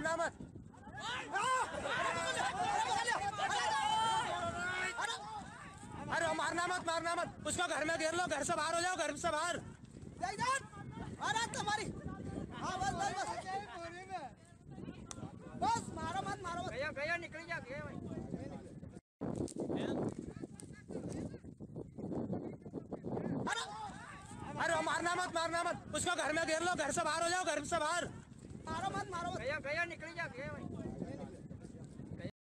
मारना मत अरे मारना मत मारना मत। उसको घर में घेर लो घर से बाहर हो जाओ घर से बाहर। अरे तुम्हारी हाँ बस बस बस। बस मारो मत मारो मत। गया गया निकल जा गया अरे मारना मत मारना मत। उसको घर में घेर लो घर से बाहर हो जाओ घर से बाहर।